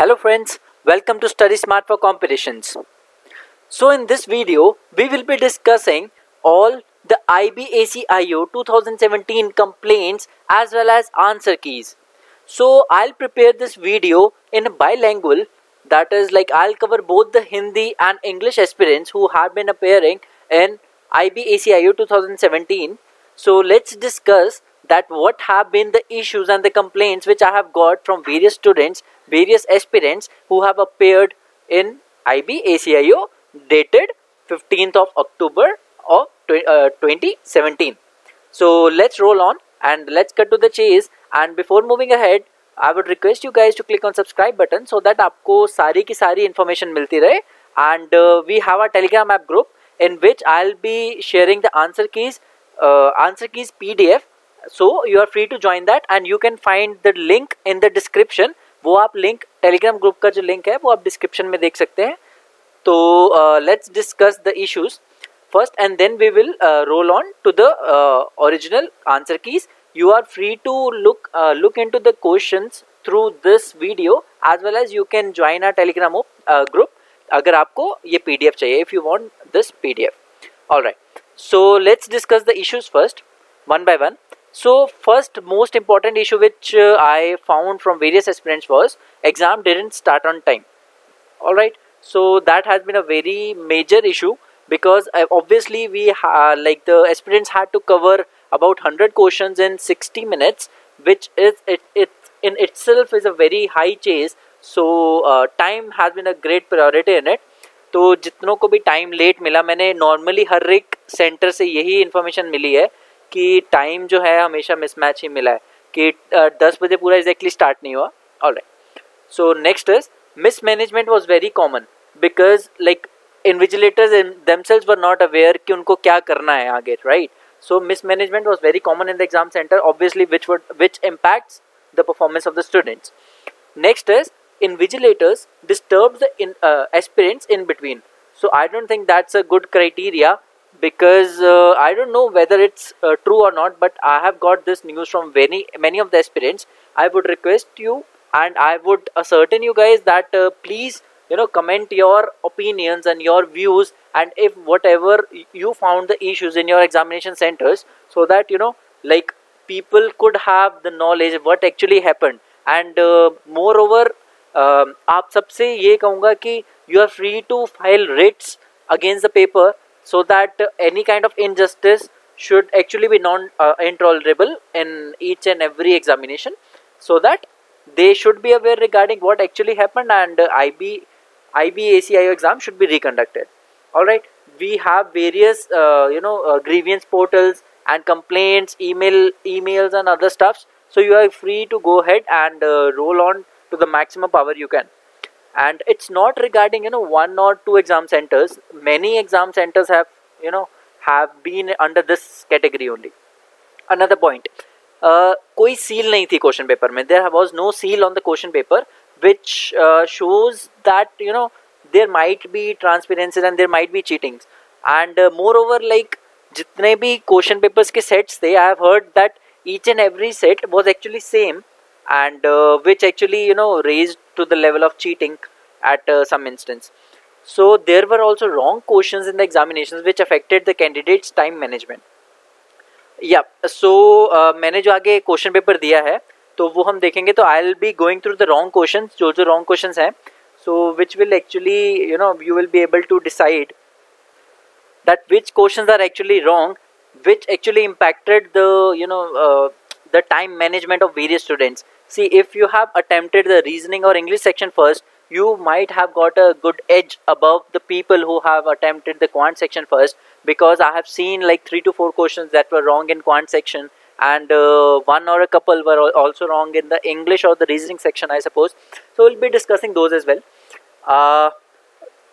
Hello friends, welcome to Study Smart for Competitions. So in this video, we will be discussing all the IBACIO 2017 complaints as well as answer keys. So I'll prepare this video in a bilingual that is like I'll cover both the Hindi and English aspirants who have been appearing in IBACIO 2017. So let's discuss that what have been the issues and the complaints which I have got from various students, various aspirants who have appeared in IBACIO dated 15th of October of uh, 2017. So let's roll on and let's cut to the chase and before moving ahead I would request you guys to click on subscribe button so that आपको सारी की सारी information मिलती रहे and uh, we have a telegram app group in which I'll be sharing the answer keys uh, answer keys PDF So you are free to join that and you can find the link in the description वो आप link Telegram group का जो link है वो आप description में देख सकते हैं तो let's discuss the then we will uh, roll on to the uh, original answer keys you are free to look uh, look into the questions through this video as well as you can join our telegram uh, group अगर आपको ये pdf चाहिए if you want this pdf all right so let's discuss the issues first one by one so first most important issue which uh, i found from various aspirants was exam didn't start on time all right so that has been a very major issue because uh, obviously we like the aspirants had to cover about 100 questions in 60 minutes which is it, it in itself is a very high chase uh, time has been a great priority in it तो जितनों को भी time late मिला मैंने normally हर एक centre से यही information मिली है कि टाइम जो है हमेशा मिसमैच ही मिला है कि दस बजे पूरा एग्जैक्टली स्टार्ट नहीं हुआ। और so next is mismanagement was very common because like invigilators in themselves were not aware कि उनको क्या करना है आगे right so mismanagement was very common in the exam center obviously which would which impacts the performance of the students next is invigilators disturb the experience in between so I don't think that's a good criteria because uh, i don't know whether it's uh, true or not but i have got this news from many many of the aspirants i would request you and i would ascertain you guys that uh, please you know comment your opinions and your views and if whatever you found the issues in your examination centers so that you know like people could have the knowledge what actually happened and uh, moreover uh, आप सबसे ये कहूँगा कि you are free to file writs against the paper so that any kind of injustice should actually be non uh, intolerable in each and every examination so that they should be aware regarding what actually happened and uh, IB IBACIO exam should be reconducted. All right, we have various uh, you know uh, grievance portals and complaints, email emails and other stuffs. So you are free to go ahead and uh, roll on to the maximum power you can And it's not regarding you know one or two exam centers. Many exam centers have you know have been under this category only. Another point. Uh, कोई seal नहीं थी question paper में there was no seal on the question paper which uh, shows that you know there might be transparencies and there might be cheatings and uh, moreover like jitne bhi question papers ke sets the i have heard that each and every set was actually same and uh, which actually you know raised to the level of cheating at uh, some instance so there were also wrong questions in the examinations which affected the candidates time management yeah so uh, मैंने जो आगे question paper दिया है तो वो हम देखेंगे तो I will be going through the wrong question जो जो रॉन्ग क्वेश्चन हैं so which will actually you know you will be able to decide that which questions are actually wrong which actually impacted the you know uh, the time management of various students see if you have attempted the reasoning or english section first you might have got a good edge above the people who have attempted the quant section first because i have seen like 3 to 4 questions that were wrong in quant section and uh, one or a couple were also wrong in the English or the reasoning section I suppose so we'll be discussing those as well uh,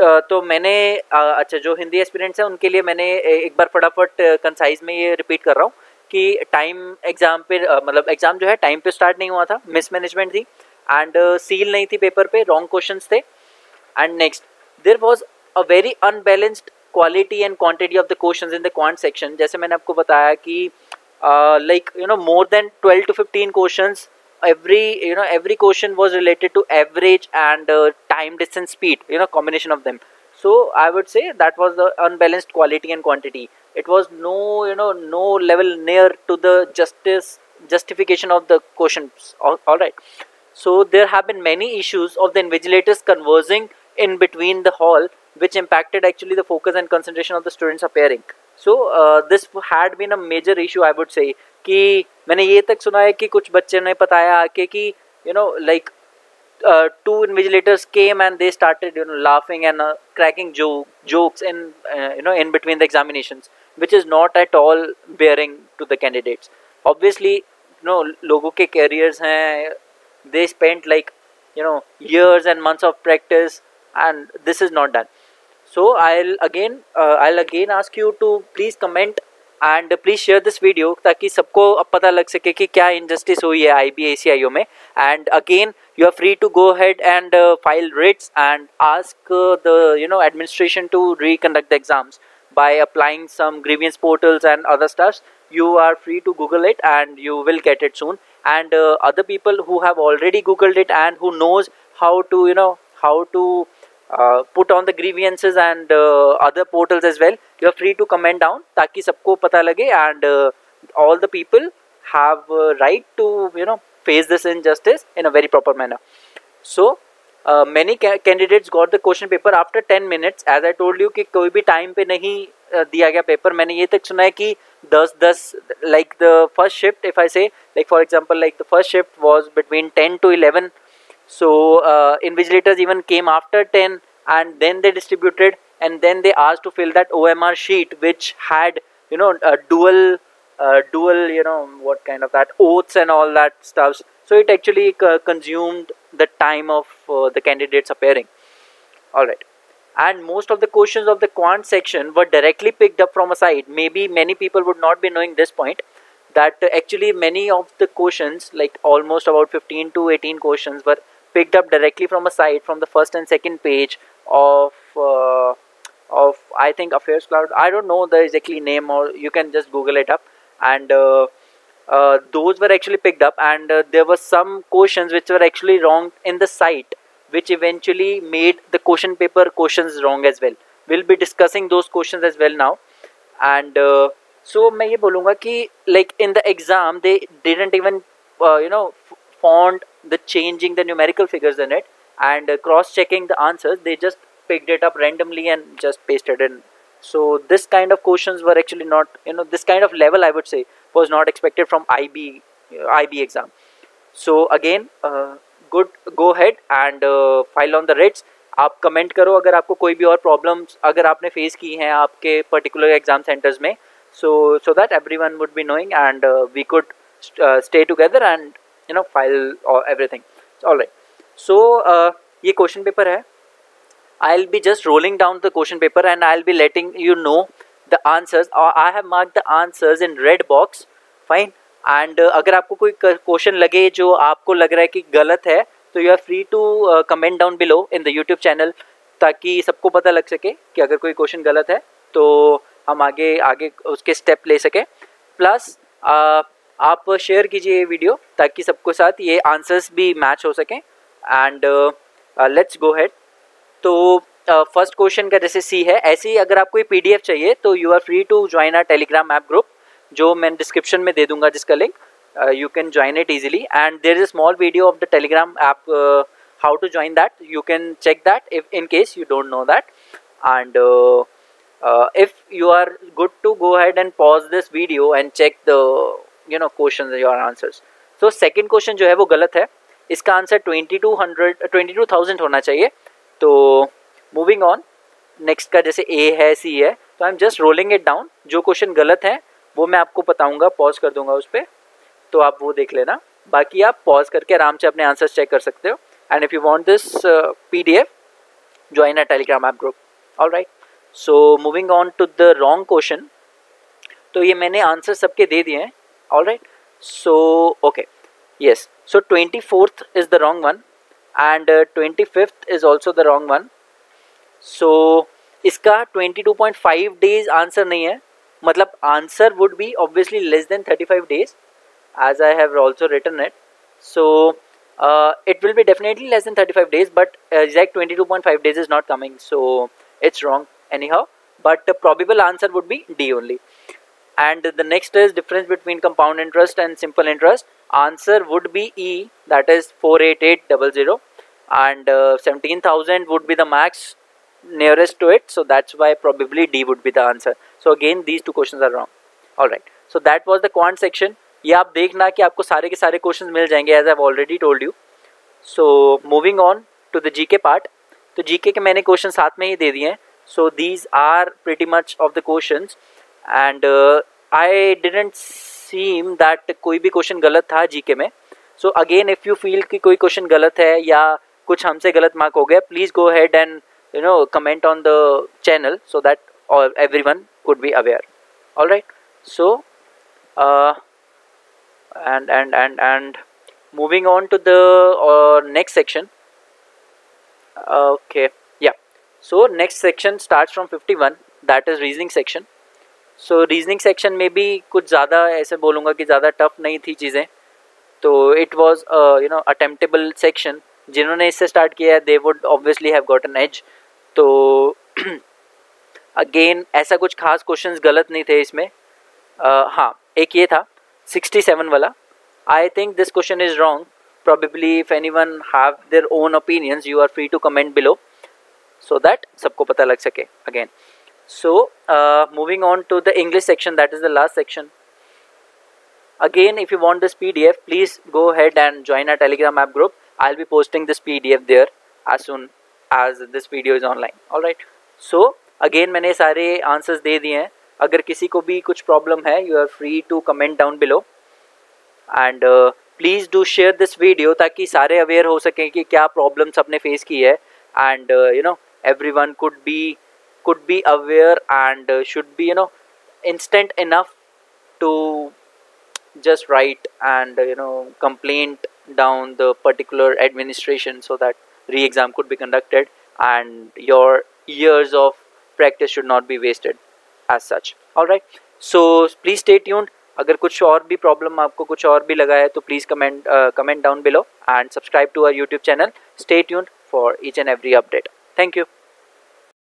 uh, तो मैंने uh, अच्छा जो Hindi aspirants हैं उनके लिए मैंने एक बार फटाफट कंसाइज में ये रिपीट कर रहा हूँ कि टाइम एग्ज़ाम पे मतलब एग्ज़ाम जो है टाइम पे स्टार्ट नहीं हुआ था मिसमैनेजमेंट थी एंड सील uh, नहीं थी पेपर पे रॉन्ग क्वेश्चन थे and next there was a very unbalanced quality and quantity of the question in the quant section जैसे मैंने आपको बताया कि like you know more than twelve to fifteen question every you know every question was related to average and time distance speed you know combination of them so i would say that was the unbalanced quality and quantity it was no you know no level near to the justice justification of the questions all, all right so there have been many issues of the invigilators conversing in between the hall which impacted actually the focus and concentration of the students appearing so uh, this had been a major issue i would say कि मैंने ये तक सुना है कि कुछ बच्चे ने बताया आके कि you know like uh, two invigilators came and they started you know laughing and uh, cracking jokes in uh, you know in between the examinations which is not at all bearing to the candidates. Obviously you know logo ke careers hain they spent like you know years and months of practice and this is not done. So i'll again uh, i'll again ask you to please comment and please share this video ताकि सबको अब पता लग सके कि क्या injustice हुई है I B A C I U में। And again you are free to go head and file writs and ask the you know administration to reconduct the exams by applying some grievance portals and other stars you are free to Google it and you will get it soon and other people who have already googled it and who knows how to you know how to put on the grievances and other portals as well you are free to comment down ताकि सबको पता लगे and all the people have right to you know face this injustice in a very proper manner so many candidates got the question paper after ten minutes as I told you कि कोई भी time पे नहीं दिया गया paper मैंने ये तक सुना है कि दस दस like the first shift if I say like for example like the first shift was between ten to eleven so uh, invigilators even came after 10 and then they distributed and then they asked to fill that omr sheet which had you know a dual uh, dual you know what kind of that oaths and all that stuff so it actually uh, consumed the time of uh, the candidates appearing. All right. And most of the questions of the quant section were directly picked up from a site maybe many people would not be knowing this point that actually many of the questions like almost about 15 to 18 questions were picked up directly from a site from the first and second page of uh, of I think Affairs Cloud. I don't know the exactly name, or you can just Google it up. And uh, uh, those were actually picked up, and uh, there were some questions which were actually wrong in the site, which eventually made the question paper questions wrong as well. We'll be discussing those questions as well now. And uh, so मैं ये बोलूँगा कि like in the exam they didn't even uh, you know font the changing the numerical figures in it and uh, cross checking the answers they just picked it up randomly and just pasted in so this kind of questions were actually not you know this kind of level i would say was not expected from ib uh, ib exam so again uh, good go ahead and uh, file on the writs आप comment करो अगर आपको कोई भी और problems अगर आपने face की हैं आपके पर्टिकुलर एग्जाम सेंटर्स में so so that every one would be knowing and we could stay together and you know file और एवरीथिंग ऑल राइट सो ये क्वेश्चन पेपर है. I'll be just rolling down the question paper and I'll be letting you know the answers I have mark the answers in red box fine and अगर आपको कोई question लगे जो आपको लग रहा है कि गलत है तो you are free to comment down below in the YouTube channel ताकि सबको पता लग सके कि अगर कोई क्वेश्चन गलत है तो हम आगे आगे उसके स्टेप ले सकें. प्लस आप शेयर कीजिए ये वीडियो ताकि सबको साथ ये आंसर्स भी मैच हो सकें। एंड लेट्स गो हेड तो फ़र्स्ट uh, क्वेश्चन का जैसे सी है ऐसे ही अगर आपको ये पीडीएफ चाहिए तो you are free to join our Telegram app group जो मैं डिस्क्रिप्शन में दे दूँगा जिसका link you can join it easily and there is a small video of the Telegram app how to join that you can check that if in case you don't know that and if you are good to go ahead and pause this video and check the you know, questions, your answers. So, second question जो है वो गलत है। इसका answer twenty two hundred twenty two thousand होना चाहिए। तो moving on next का जैसे ए है सी है तो I am just rolling it down जो क्वेश्चन गलत है, वो मैं आपको बताऊँगा पॉज कर दूँगा उस पर तो आप वो देख लेना। बाकी आप पॉज करके आराम से अपने आंसर्स चेक कर सकते हो। And if you want this P D F join a Telegram app group all right so moving on to the wrong question तो ये मैंने आंसर सबके दे दिए हैं। all right so okay yes so 24th is the wrong one and uh, 25th is also the wrong one so इसका 22.5 days answer नहीं है मतलब answer would be obviously less than 35 days as I have also written it so uh, it will be definitely less than 35 days but uh, exact 22.5 days is not coming so it's wrong anyhow but the probable answer would be D only And the next is difference between compound interest and simple interest answer would be E that is 48800 and uh, 17000 would be the max nearest to it so that's why probably D would be the answer so again these two questions are wrong alright so that was the quant section ये आप देखना कि आपको सारे के सारे question मिल जाएँगे as I already told you so moving on to the GK part तो जीके के मैंने क्वेश्चन साथ में ही दे दिए हैं so these are pretty much of the question and I didn't seem that कोई भी क्वेश्चन गलत था जीके में. So again if you feel कि कोई क्वेश्चन गलत है या कुछ हमसे गलत मार्क हो गया please go ahead and you know comment on the channel so that every one could be aware all right so and and and and moving on to the uh, next section. Okay. Yeah. So next section starts from 51 that is reasoning section. So reasoning section में भी कुछ ज़्यादा ऐसे बोलूँगा कि ज़्यादा tough नहीं थी चीज़ें। तो it was you know attemptable section जिन्होंने इससे स्टार्ट किया है they would obviously have got an edge तो अगेन ऐसा कुछ खास क्वेश्चंस गलत नहीं थे इसमें। uh, हाँ एक ये था सिक्सटी सेवन वाला। I think this question is wrong probably if any one have their own opinions you are free to comment below so that सबको पता लग सके again So uh, moving on to the English section, that is the last section. Again, if you want this PDF, please go ahead and join our Telegram app group. I'll be posting this PDF there as soon as this video is online. All right. So again, मैंने सारे answers दे दिए हैं अगर किसी को भी कुछ problem है you are free to comment down below and please do share this video ताकि सारे अवेयर हो सकें कि क्या प्रॉब्लम्स अपने फेस की है and you know every one could be could be aware and should be you know instant enough to just write and uh, you know complaint down the particular administration so that re-exam could be conducted and your years of practice should not be wasted as such all right so please stay tuned अगर कुछ और भी problem आपको कुछ और भी लगा है तो please comment comment down below and subscribe to our YouTube channel stay tuned for each and every update thank you